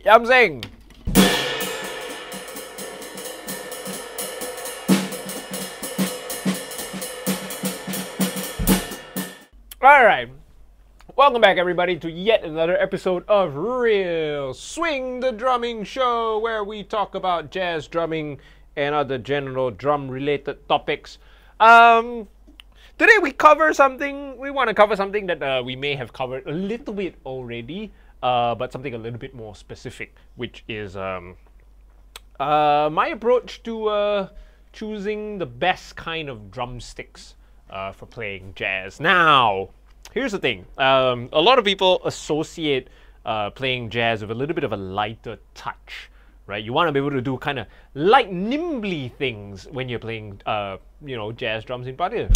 Yam Sing. All right. Welcome back, everybody, to yet another episode of Real Swing the Drumming Show, where we talk about jazz drumming and other general drum related topics. Um, today, we cover something, we want to cover something that uh, we may have covered a little bit already, uh, but something a little bit more specific, which is um, uh, my approach to uh, choosing the best kind of drumsticks uh, for playing jazz. Now, here's the thing um, a lot of people associate uh, playing jazz with a little bit of a lighter touch. Right, you want to be able to do kind of light, nimbly things when you're playing, uh, you know, jazz drums in particular.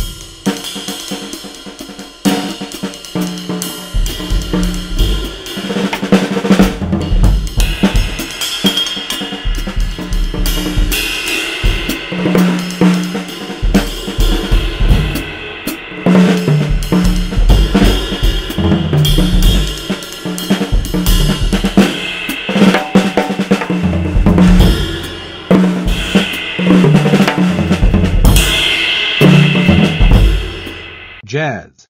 Jazz.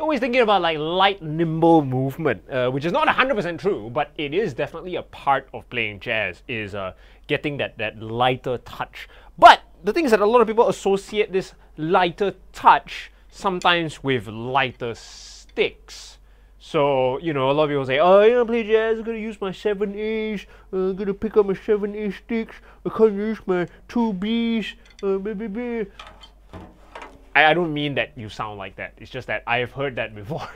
always thinking about like light, nimble movement, uh, which is not 100% true, but it is definitely a part of playing jazz, is uh, getting that, that lighter touch. But the thing is that a lot of people associate this lighter touch sometimes with lighter sticks. So, you know, a lot of people say, oh, I'm gonna play jazz, I'm gonna use my 7 A's, uh, I'm gonna pick up my 7 A sticks, I can't use my 2 B's, uh, blah, blah, blah. I, I don't mean that you sound like that. It's just that I have heard that before.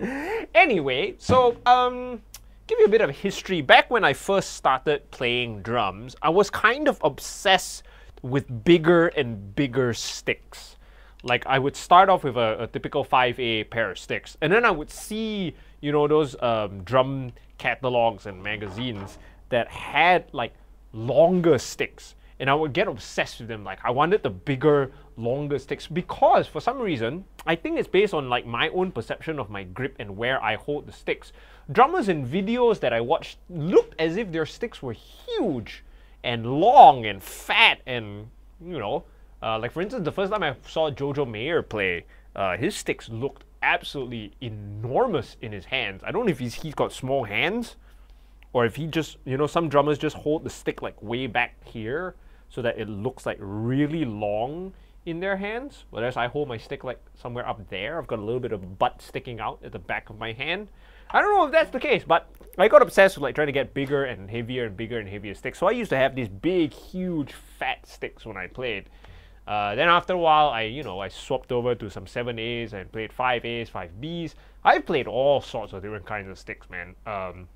anyway, so um, give you a bit of history. Back when I first started playing drums, I was kind of obsessed with bigger and bigger sticks. Like I would start off with a, a typical 5A pair of sticks, and then I would see, you know, those um, drum catalogs and magazines that had like longer sticks and I would get obsessed with them. Like I wanted the bigger, longer sticks because for some reason, I think it's based on like my own perception of my grip and where I hold the sticks. Drummers in videos that I watched looked as if their sticks were huge and long and fat and you know, uh, like for instance, the first time I saw Jojo Mayer play, uh, his sticks looked absolutely enormous in his hands. I don't know if he's he's got small hands or if he just you know some drummers just hold the stick like way back here so that it looks like really long in their hands. Whereas I hold my stick like somewhere up there. I've got a little bit of butt sticking out at the back of my hand. I don't know if that's the case, but I got obsessed with like trying to get bigger and heavier and bigger and heavier sticks. So I used to have these big, huge, fat sticks when I played. Uh, then after a while, I you know I swapped over to some 7As and played 5As, 5Bs. I've played all sorts of different kinds of sticks, man. Um,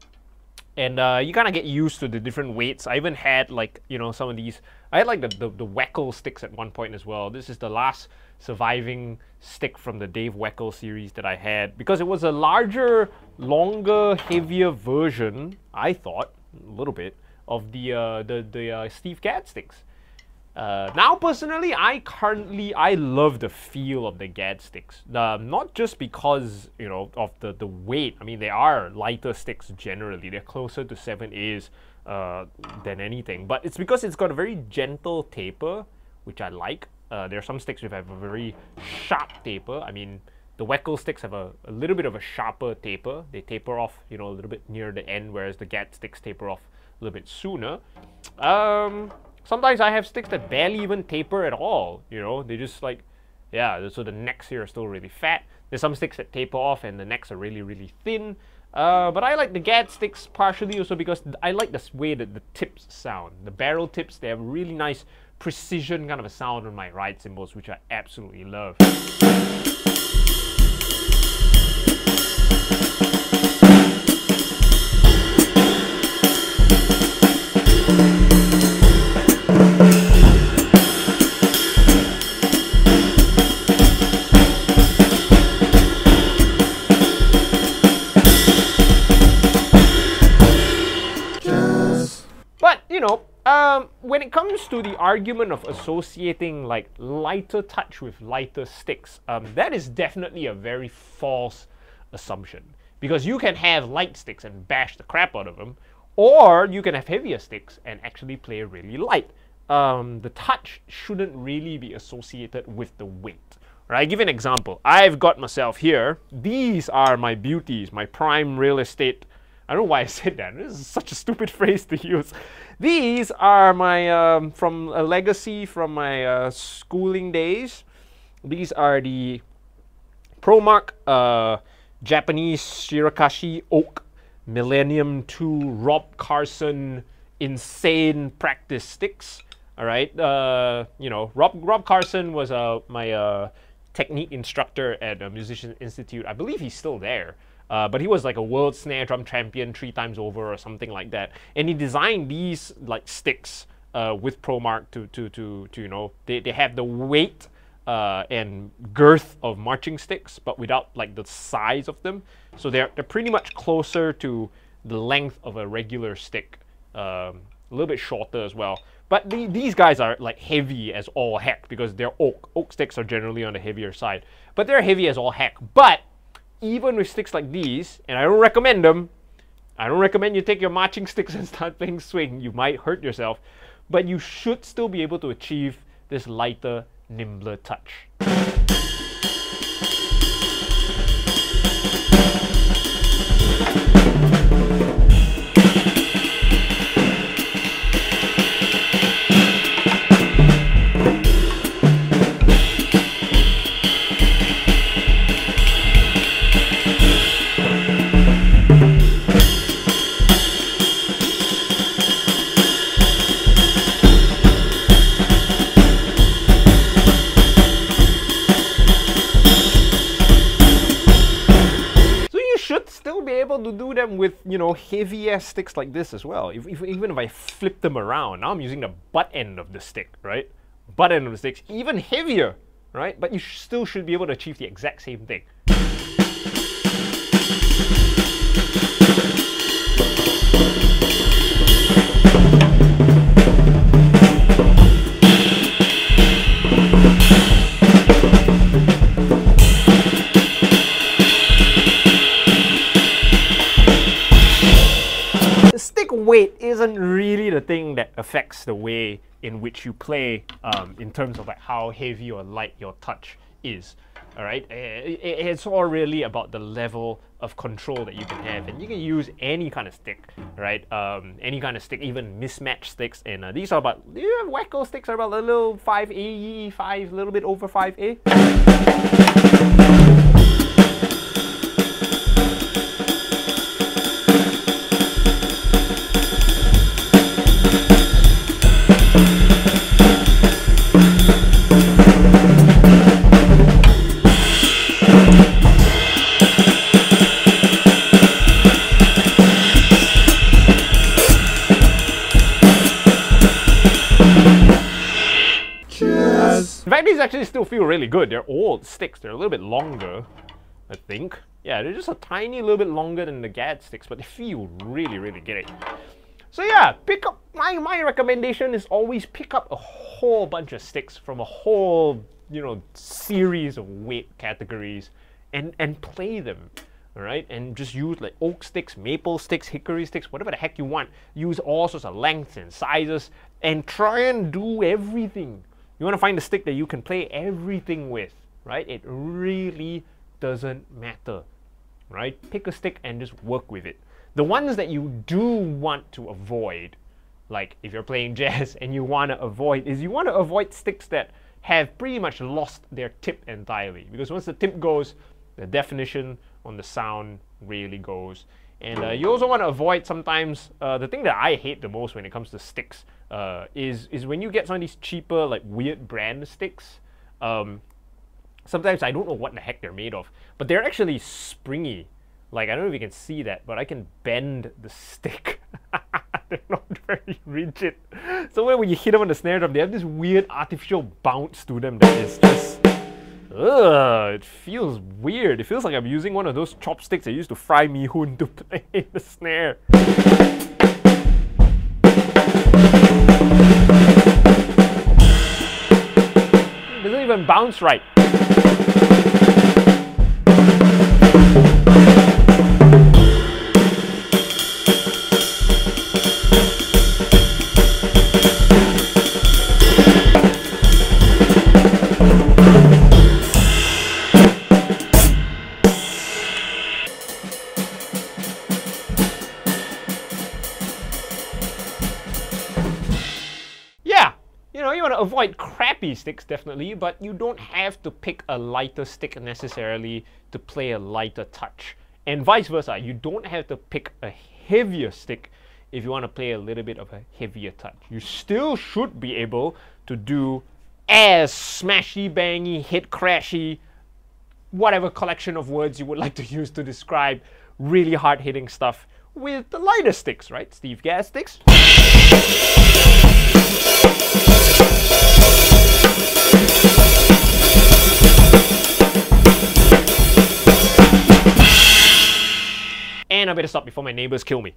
and uh, you kind of get used to the different weights. I even had like you know some of these. I had like the, the the sticks at one point as well. This is the last surviving stick from the Dave Weckl series that I had because it was a larger, longer, heavier version. I thought a little bit of the uh, the the uh, Steve Gadd sticks. Uh, now, personally, I currently I love the feel of the Gadd sticks. Not just because you know of the the weight. I mean, they are lighter sticks generally. They're closer to seven A's uh, than anything. But it's because it's got a very gentle taper, which I like. Uh, there are some sticks which have a very sharp taper. I mean, the Weckl sticks have a, a little bit of a sharper taper. They taper off, you know, a little bit near the end, whereas the Gadd sticks taper off a little bit sooner. Um, sometimes I have sticks that barely even taper at all. You know, they just like, yeah. So the necks here are still really fat. There's some sticks that taper off, and the necks are really really thin. Uh, but I like the Gadd sticks partially also because I like the way that the tips sound. The barrel tips, they have really nice precision kind of a sound on my ride cymbals, which I absolutely love. Know, um, when it comes to the argument of associating like lighter touch with lighter sticks, um, that is definitely a very false assumption because you can have light sticks and bash the crap out of them, Or you can have heavier sticks and actually play really light. Um, the touch shouldn't really be associated with the weight. Right, give an example. I've got myself here. These are my beauties, my prime real estate. I don't know why I said that. This is such a stupid phrase to use. These are my um, from a legacy from my uh, schooling days. These are the Promark uh, Japanese Shirakashi Oak Millennium 2 Rob Carson Insane Practice Sticks. All right, uh, you know, Rob Rob Carson was uh, my uh, technique instructor at a Musician Institute. I believe he's still there. Uh, but he was like a world snare drum champion three times over or something like that. And he designed these like sticks uh, with ProMark to, to, to, to, you know, they, they have the weight uh, and girth of marching sticks, but without like the size of them. So they're, they're pretty much closer to the length of a regular stick, um, a little bit shorter as well. But the, these guys are like heavy as all heck because they're oak. Oak sticks are generally on the heavier side, but they're heavy as all heck. But even with sticks like these, and I don't recommend them, I don't recommend you take your marching sticks and start playing swing. You might hurt yourself, but you should still be able to achieve this lighter, nimbler touch. Able to do them with, you know, heavy ass sticks like this as well. If, if, even if I flip them around, now I'm using the butt end of the stick, right? Butt end of the sticks, even heavier, right? But you sh still should be able to achieve the exact same thing. Thing that affects the way in which you play um, in terms of like how heavy or light your touch is. All right, it's all really about the level of control that you can have, and you can use any kind of stick, right? Um, any kind of stick, even mismatched sticks. And uh, these are about yeah, Weckl sticks are about a little five A, five, a little bit over five A. these actually still feel really good. They're old sticks. They're a little bit longer, I think. Yeah, they're just a tiny little bit longer than the Gadd sticks, but they feel really, really great. So yeah, pick up, my, my recommendation is always pick up a whole bunch of sticks from a whole, you know, series of weight categories and, and play them all right and just use like oak sticks maple sticks hickory sticks whatever the heck you want use all sorts of lengths and sizes and try and do everything you want to find a stick that you can play everything with, right? It really doesn't matter, right? Pick a stick and just work with it. The ones that you do want to avoid, like if you're playing jazz and you want to avoid, is you want to avoid sticks that have pretty much lost their tip entirely. Because once the tip goes, the definition on the sound really goes. And uh, you also want to avoid sometimes uh, the thing that I hate the most when it comes to sticks uh, is is when you get some of these cheaper like weird brand sticks. Um, sometimes I don't know what the heck they're made of, but they're actually springy. Like I don't know if you can see that, but I can bend the stick. they're not very rigid. So when you hit them on the snare drum, they have this weird artificial bounce to them that is just Ugh, it feels weird. It feels like I'm using one of those chopsticks I used to fry mi hoon to play the snare. Bounce right. Avoid crappy sticks, definitely, but you don't have to pick a lighter stick necessarily to play a lighter touch. And vice versa, you don't have to pick a heavier stick if you want to play a little bit of a heavier touch. You still should be able to do as smashy, bangy, hit crashy, whatever collection of words you would like to use to describe really hard hitting stuff with the lighter sticks, right? Steve Gadd sticks. And I better stop before my neighbors kill me.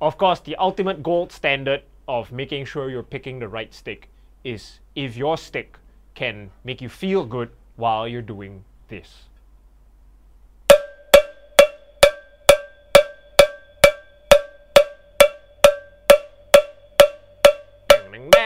Of course, the ultimate gold standard of making sure you're picking the right stick is if your stick can make you feel good while you're doing this.